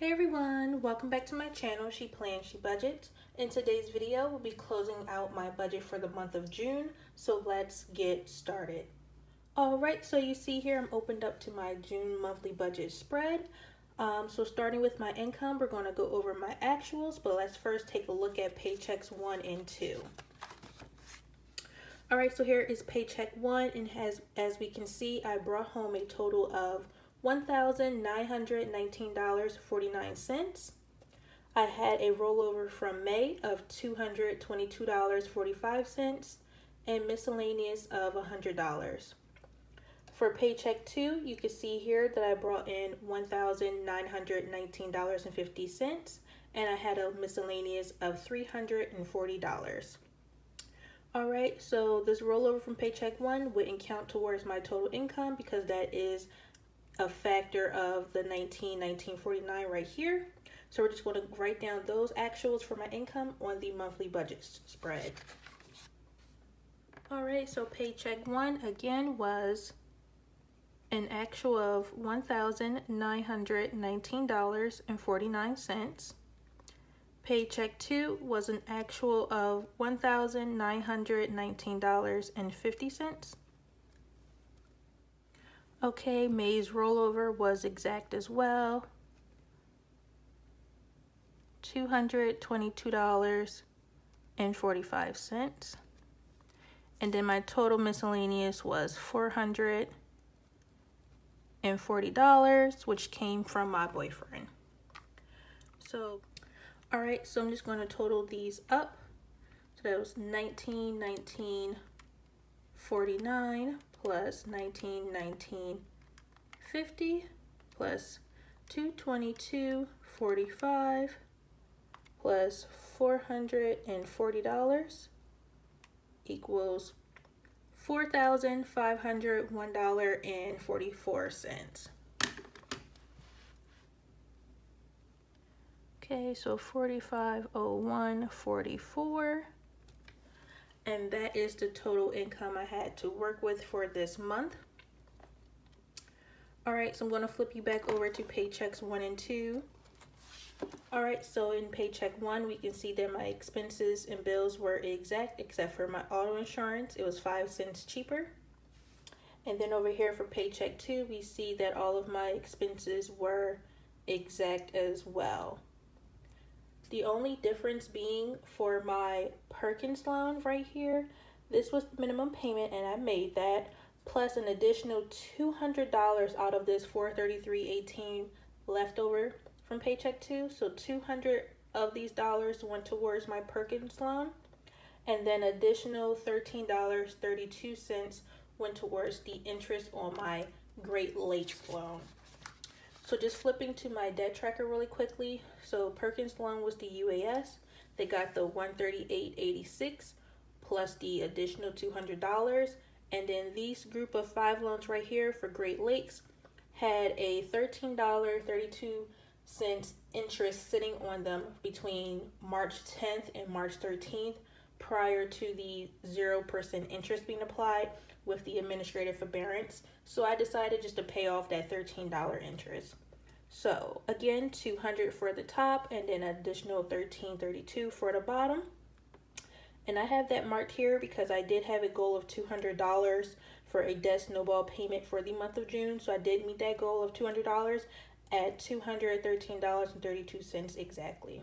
Hey everyone, welcome back to my channel, She Plans, She Budgets. In today's video, we'll be closing out my budget for the month of June, so let's get started. Alright, so you see here I'm opened up to my June monthly budget spread. Um, so starting with my income, we're going to go over my actuals, but let's first take a look at paychecks 1 and 2. Alright, so here is paycheck 1, and has, as we can see, I brought home a total of $1,919.49. I had a rollover from May of $222.45 and miscellaneous of $100. For paycheck two, you can see here that I brought in $1,919.50 and I had a miscellaneous of $340. All right, so this rollover from paycheck one wouldn't count towards my total income because that is a factor of the 19, 1949 right here. So we're just going to write down those actuals for my income on the monthly budget spread. All right, so paycheck one again was an actual of $1,919.49. Paycheck two was an actual of $1,919.50. Okay, May's rollover was exact as well. $222.45. And then my total miscellaneous was $440, which came from my boyfriend. So, all right, so I'm just going to total these up. So that was 19, 19, 49 plus 19, 19, 50 plus 222, 45 plus $440 equals $4,501.44. Okay, so 4501.44 and that is the total income I had to work with for this month. All right, so I'm gonna flip you back over to paychecks one and two. All right, so in paycheck one, we can see that my expenses and bills were exact except for my auto insurance. It was five cents cheaper. And then over here for paycheck two, we see that all of my expenses were exact as well. The only difference being for my Perkins loan right here, this was the minimum payment and I made that plus an additional $200 out of this 433.18 leftover from paycheck 2. So 200 of these dollars went towards my Perkins loan and then additional $13.32 went towards the interest on my Great Lakes loan. So just flipping to my debt tracker really quickly. So Perkins loan was the UAS. They got the 138.86 plus the additional $200. And then these group of five loans right here for Great Lakes had a $13.32 interest sitting on them between March 10th and March 13th prior to the 0% interest being applied with the administrative forbearance. So I decided just to pay off that $13 interest. So again, 200 for the top and then additional 1332 for the bottom. And I have that marked here because I did have a goal of $200 for a debt snowball payment for the month of June. So I did meet that goal of $200 at $213.32 exactly.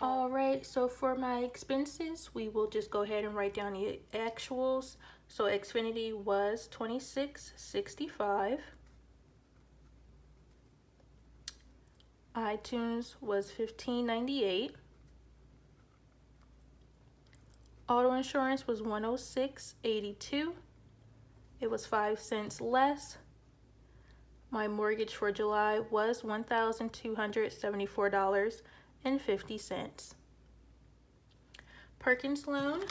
All right, so for my expenses, we will just go ahead and write down the actuals. So Xfinity was 2665. iTunes was $15.98. Auto insurance was $106.82. It was 5 cents less. My mortgage for July was $1,274.50. Perkins loan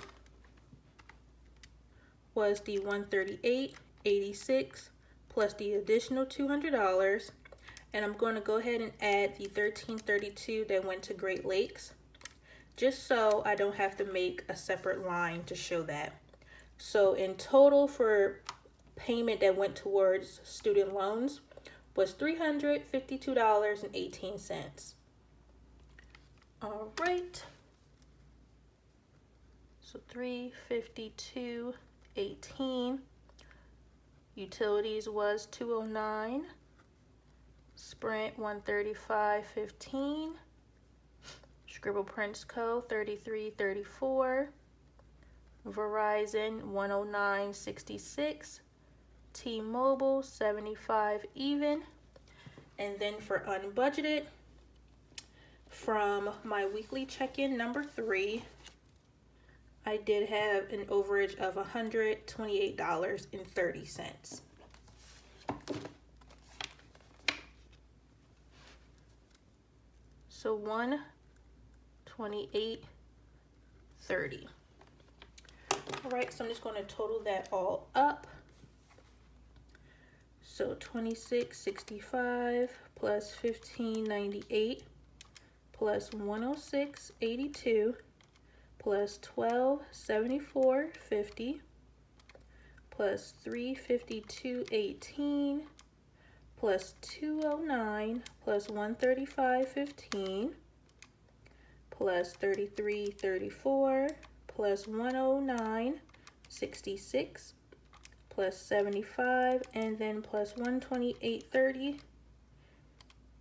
was the 138.86 plus the additional $200 and I'm going to go ahead and add the 1332 that went to Great Lakes just so I don't have to make a separate line to show that. So in total for payment that went towards student loans was $352.18. All right. So 352.18. Utilities was 209. Sprint 135.15. Scribble Prints Co. 33.34. Verizon 109.66. T-Mobile 75 even. And then for unbudgeted, from my weekly check-in number three, I did have an overage of $128.30. So 128.30. All right, so I'm just going to total that all up. So 2665 plus 1598 plus 10682 plus 1274.50 plus 352.18 plus 209 plus 135.15 plus 33.34 plus 109.66 plus 75 and then plus 128.30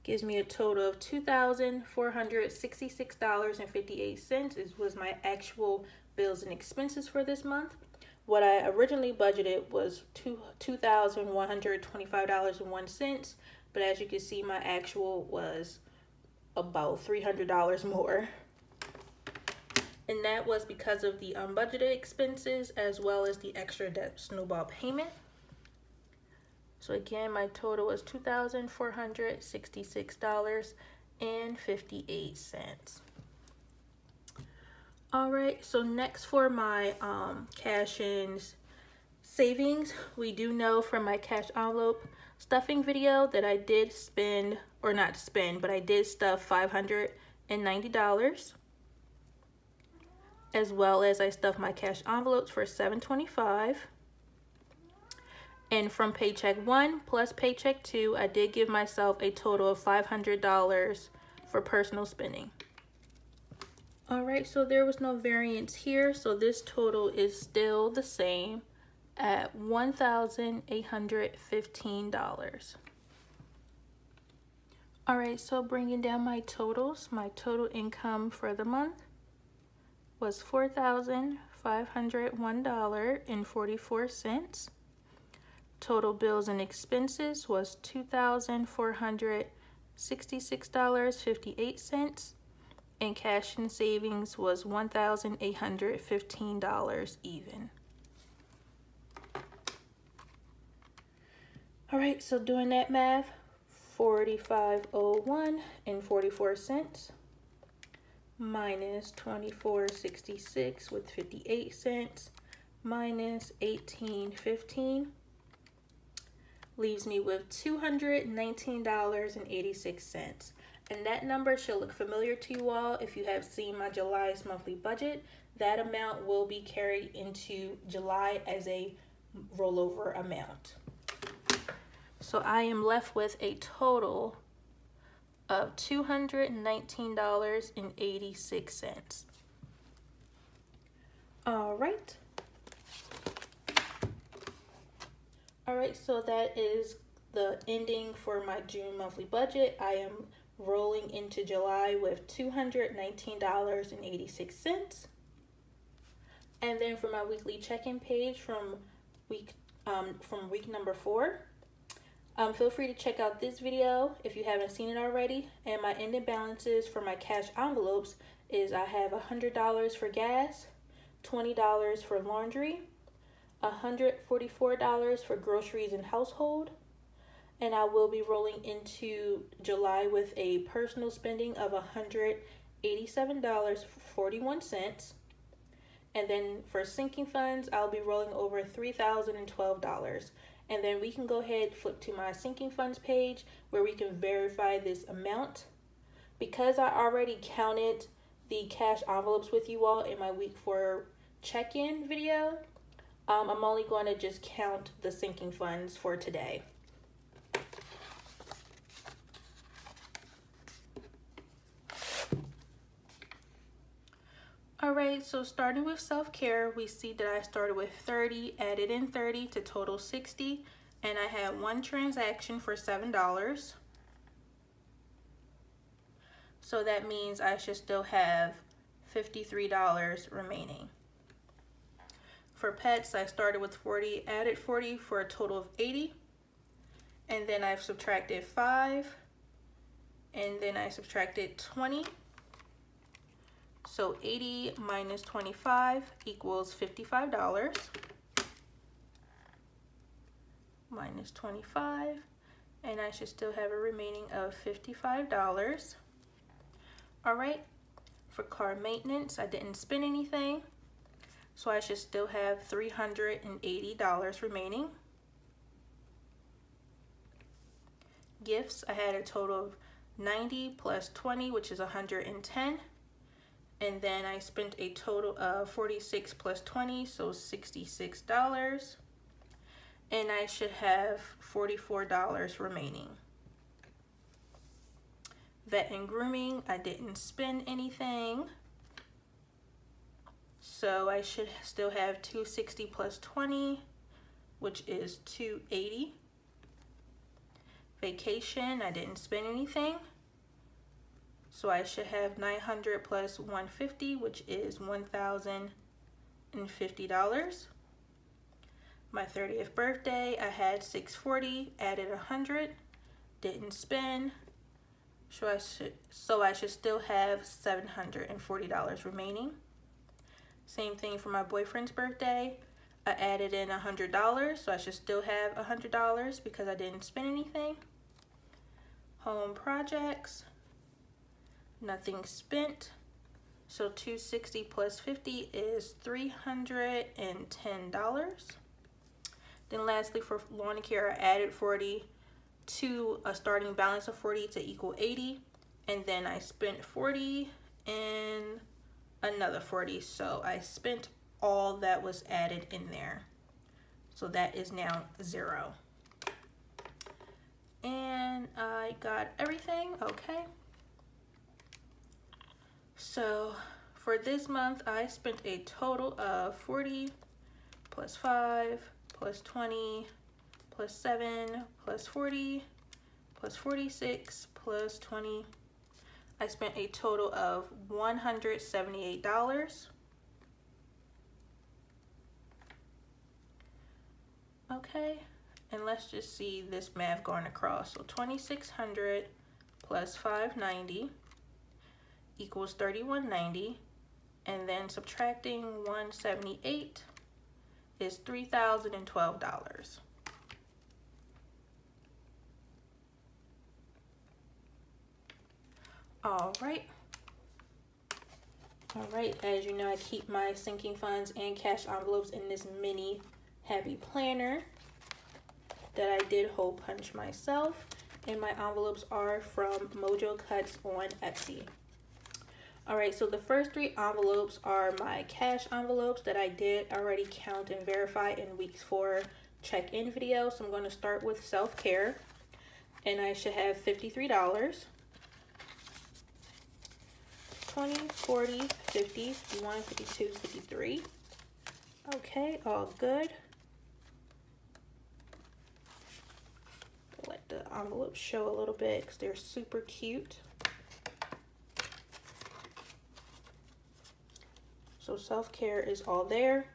gives me a total of $2,466.58 This was my actual bills and expenses for this month. What I originally budgeted was $2,125.01, but as you can see, my actual was about $300 more. And that was because of the unbudgeted expenses as well as the extra debt snowball payment. So again, my total was $2,466.58. All right, so next for my um, cash-ins savings, we do know from my cash envelope stuffing video that I did spend, or not spend, but I did stuff $590 as well as I stuffed my cash envelopes for $725 and from paycheck one plus paycheck two, I did give myself a total of $500 for personal spending. All right, so there was no variance here. So this total is still the same at $1,815. All right, so bringing down my totals, my total income for the month was $4,501.44. Total bills and expenses was $2,466.58 and cash and savings was $1,815 even. All right, so doing that math, 4501 and 44 cents minus 2466 with 58 cents minus 1815 leaves me with $219.86. And that number should look familiar to you all if you have seen my July's monthly budget. That amount will be carried into July as a rollover amount. So I am left with a total of $219.86. All right. All right, so that is the ending for my June monthly budget. I am rolling into July with $219.86. And then for my weekly check-in page from week um, from week number four, um, feel free to check out this video if you haven't seen it already. And my ending balances for my cash envelopes is I have $100 for gas, $20 for laundry, $144 for groceries and household. And I will be rolling into July with a personal spending of $187.41. And then for sinking funds, I'll be rolling over $3,012. And then we can go ahead flip to my sinking funds page where we can verify this amount. Because I already counted the cash envelopes with you all in my week four check-in video, um, I'm only going to just count the sinking funds for today. All right, so starting with self-care, we see that I started with 30, added in 30 to total 60, and I had one transaction for $7. So that means I should still have $53 remaining. For pets, I started with 40, added 40 for a total of 80. And then I've subtracted 5. And then I subtracted 20. So 80 minus 25 equals $55. Minus 25. And I should still have a remaining of $55. All right, for car maintenance, I didn't spend anything. So I should still have $380 remaining. Gifts, I had a total of 90 plus 20, which is 110. And then I spent a total of 46 plus 20, so $66. And I should have $44 remaining. Vet and grooming, I didn't spend anything. So I should still have 260 plus 20, which is 280. Vacation, I didn't spend anything. So I should have 900 plus 150, which is $1,050. My 30th birthday, I had 640, added 100, didn't spend. So I should, so I should still have $740 remaining. Same thing for my boyfriend's birthday. I added in $100, so I should still have $100 because I didn't spend anything. Home projects, nothing spent. So 260 plus 50 is $310. Then lastly for lawn and care, I added 40 to a starting balance of 40 to equal 80. And then I spent 40 and another 40. So I spent all that was added in there. So that is now zero. And I got everything, okay. So for this month, I spent a total of 40 plus 5 plus 20 plus 7 plus 40 plus 46 plus 20. I spent a total of $178. Okay, and let's just see this math going across. So 2600 plus 590 equals 3190 and then subtracting 178 is $3,012. All right. All right, as you know, I keep my sinking funds and cash envelopes in this mini happy planner that I did hole punch myself. And my envelopes are from Mojo Cuts on Etsy. All right, so the first three envelopes are my cash envelopes that I did already count and verify in weeks four check-in video. So I'm going to start with self-care and I should have $53. 20, 40, 50, 51, 52, 53. Okay, all good. Let the envelopes show a little bit because they're super cute. So self-care is all there.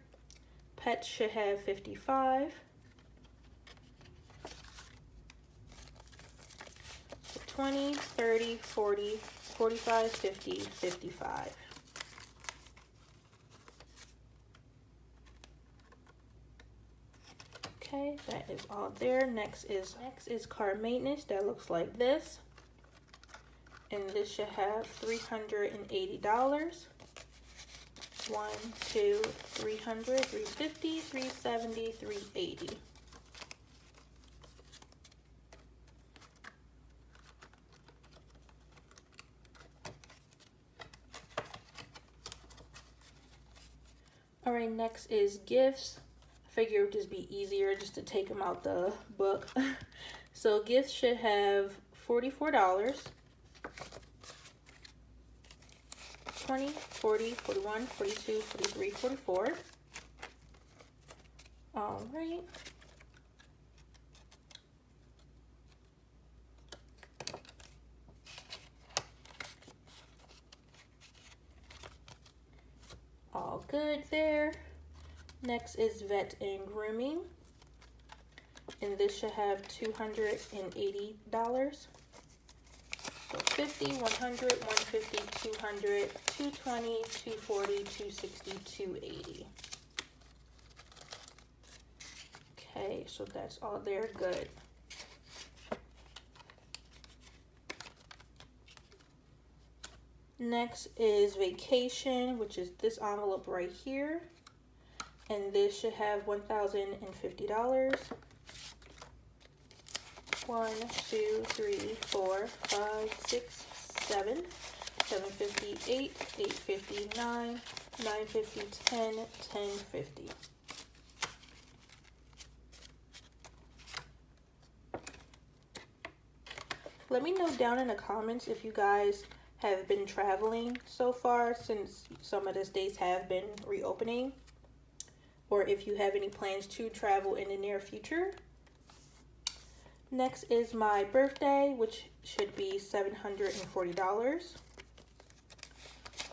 Pets should have 55. So 20, 30, 40, 45, 50, 55. Okay, that is all there. Next is next is car maintenance. That looks like this. And this should have $380 one, two, 300, 350, 370, 380. All right, next is gifts. I figure it would just be easier just to take them out the book. so gifts should have $44. 20, 40, 41, 42, 43, 44. All right. All good there. Next is vet and grooming. And this should have $280. So 50, 100, 150, 200, 220, 240, 260, 280. Okay, so that's all there. Good. Next is vacation, which is this envelope right here. And this should have $1,050. One, two, three, four, five, six, seven, seven fifty, eight, eight fifty, nine, nine fifty, ten, ten fifty. Let me know down in the comments if you guys have been traveling so far since some of the states have been reopening or if you have any plans to travel in the near future. Next is my birthday, which should be $740.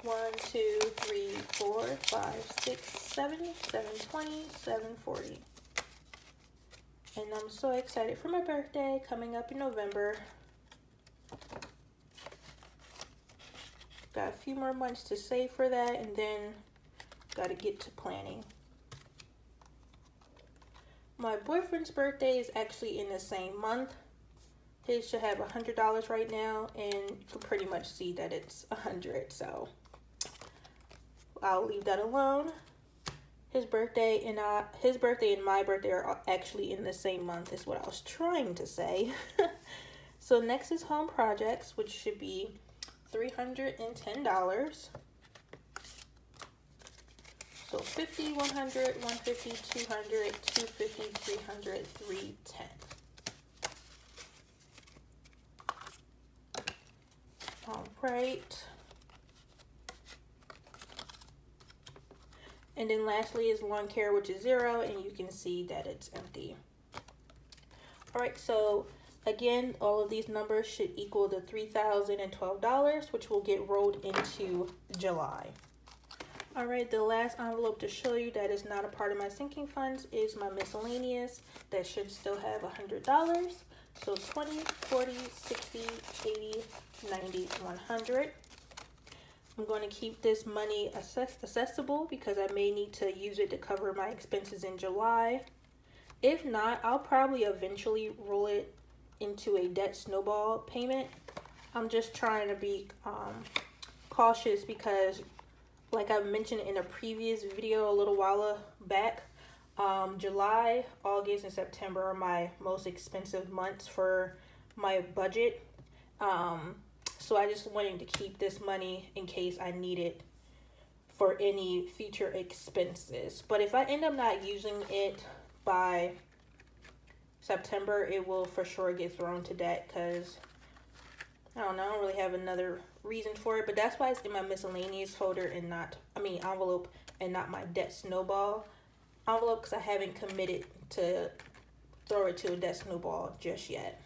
One, two, three, four, five, six, seven, seven twenty, seven forty. And I'm so excited for my birthday coming up in November. Got a few more months to save for that and then got to get to planning. My boyfriend's birthday is actually in the same month. His should have a $100 right now, and you can pretty much see that it's a 100 so I'll leave that alone. His birthday and I, his birthday and my birthday are actually in the same month is what I was trying to say. so next is home projects, which should be $310. So 50, 100, 150, 200, 250, 300, 310. All right. And then lastly is lawn care, which is zero, and you can see that it's empty. All right, so again, all of these numbers should equal the $3,012, which will get rolled into July. All right, the last envelope to show you that is not a part of my sinking funds is my miscellaneous that should still have $100. So 20, 40, 60, 80, 90, 100. I'm going to keep this money access accessible because I may need to use it to cover my expenses in July. If not, I'll probably eventually roll it into a debt snowball payment. I'm just trying to be um, cautious because like I mentioned in a previous video a little while back, um, July, August, and September are my most expensive months for my budget. Um, so I just wanted to keep this money in case I need it for any future expenses. But if I end up not using it by September, it will for sure get thrown to debt because I don't know, I don't really have another reason for it, but that's why it's in my miscellaneous folder and not, I mean, envelope and not my debt snowball envelope because I haven't committed to throw it to a debt snowball just yet.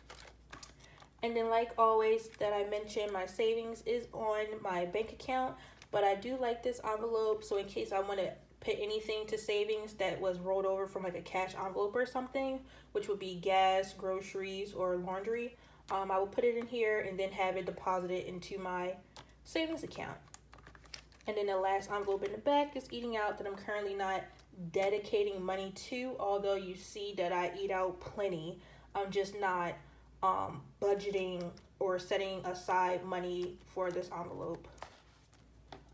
And then like always that I mentioned, my savings is on my bank account, but I do like this envelope. So in case I want to put anything to savings that was rolled over from like a cash envelope or something, which would be gas, groceries, or laundry, um, I will put it in here and then have it deposited into my savings account. And then the last envelope in the back is eating out that I'm currently not dedicating money to, although you see that I eat out plenty. I'm just not um, budgeting or setting aside money for this envelope.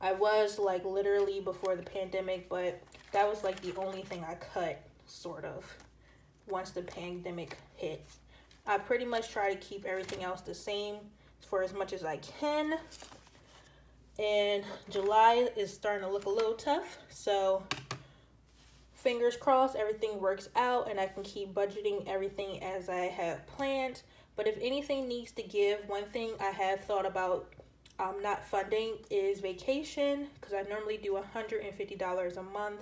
I was like literally before the pandemic, but that was like the only thing I cut, sort of, once the pandemic hit. I pretty much try to keep everything else the same for as much as I can. And July is starting to look a little tough. So fingers crossed everything works out and I can keep budgeting everything as I have planned. But if anything needs to give, one thing I have thought about um, not funding is vacation because I normally do $150 a month.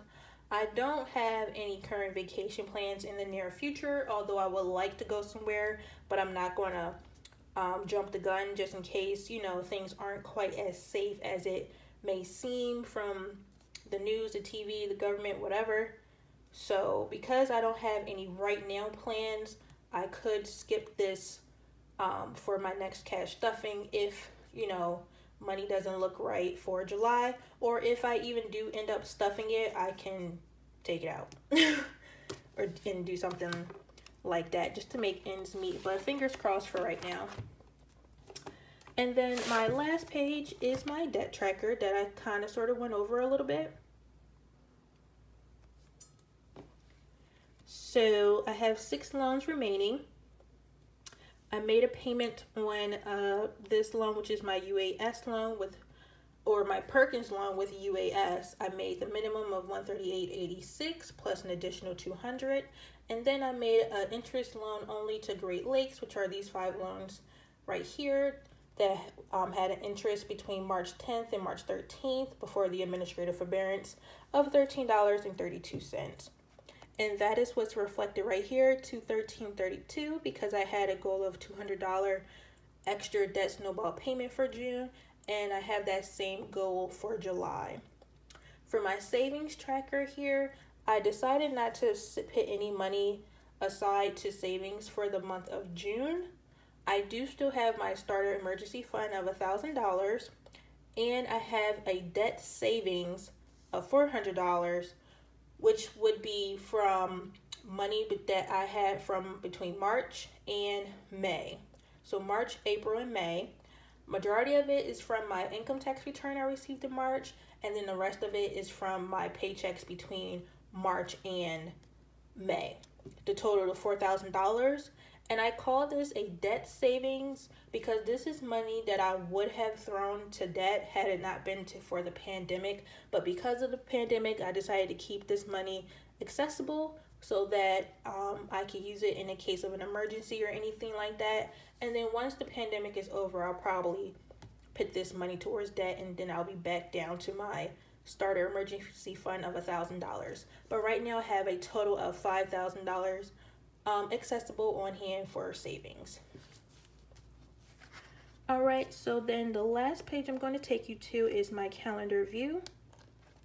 I don't have any current vacation plans in the near future, although I would like to go somewhere, but I'm not going to um, jump the gun just in case, you know, things aren't quite as safe as it may seem from the news, the TV, the government, whatever. So, because I don't have any right now plans, I could skip this um, for my next cash stuffing if, you know, money doesn't look right for July. Or if I even do end up stuffing it, I can take it out or and do something like that just to make ends meet. But fingers crossed for right now. And then my last page is my debt tracker that I kind of sort of went over a little bit. So I have six loans remaining. I made a payment on uh, this loan, which is my UAS loan with, or my Perkins loan with UAS. I made the minimum of 138.86 plus an additional 200, and then I made an interest loan only to Great Lakes, which are these five loans right here that um, had an interest between March 10th and March 13th before the administrative forbearance of $13.32 and that is what's reflected right here to 1332 because I had a goal of $200 extra debt snowball payment for June and I have that same goal for July. For my savings tracker here, I decided not to put any money aside to savings for the month of June. I do still have my starter emergency fund of $1,000 and I have a debt savings of $400 which would be from money that I had from between March and May. So March, April, and May. Majority of it is from my income tax return I received in March, and then the rest of it is from my paychecks between March and May. The total of $4,000 and I call this a debt savings because this is money that I would have thrown to debt had it not been to, for the pandemic. But because of the pandemic, I decided to keep this money accessible so that um, I could use it in a case of an emergency or anything like that. And then once the pandemic is over, I'll probably put this money towards debt and then I'll be back down to my starter emergency fund of a $1,000. But right now I have a total of $5,000 um, accessible on hand for savings. All right, so then the last page I'm going to take you to is my calendar view,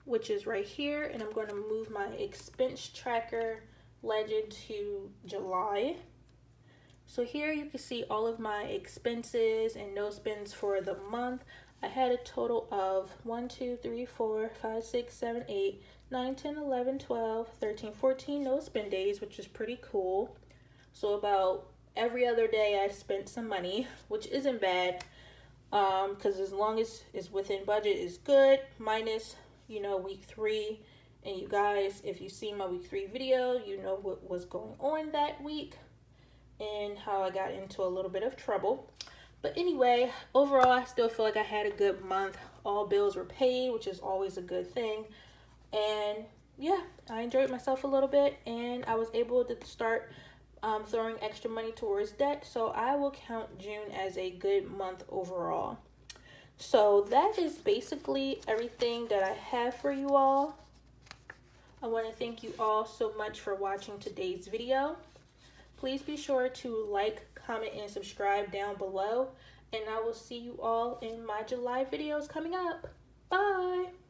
which is right here. And I'm going to move my expense tracker legend to July. So here you can see all of my expenses and no spends for the month. I had a total of 1, 2, 3, 4, 5, 6, 7, 8, 9, 10, 11, 12, 13, 14 no spend days, which is pretty cool. So about every other day I spent some money, which isn't bad. Um, because as long as it's within budget is good, minus, you know, week three. And you guys, if you see my week three video, you know what was going on that week and how I got into a little bit of trouble. But anyway, overall, I still feel like I had a good month. All bills were paid, which is always a good thing. And yeah, I enjoyed myself a little bit and I was able to start um, throwing extra money towards debt. So I will count June as a good month overall. So that is basically everything that I have for you all. I want to thank you all so much for watching today's video. Please be sure to like, comment, and subscribe down below. And I will see you all in my July videos coming up. Bye!